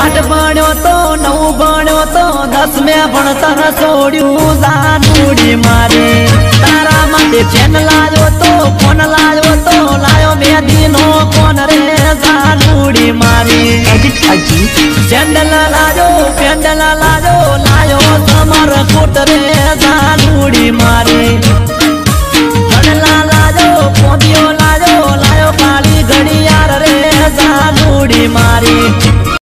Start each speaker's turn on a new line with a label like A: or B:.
A: આઠ ભણ્યો તો નવ ભણ્યો તો દસ પણ ભણતર છોડ્યું જાનુડી મારે. તારા માટે ચેન લાવ્યો તો, ફોન લાવ્યો તો, લાયો મેદી દિનો કોન રે જાનુડી મારી.
B: edit
A: લાજો પેન્ડલ લાજો લાયો સમર કુટ રે જાનુડી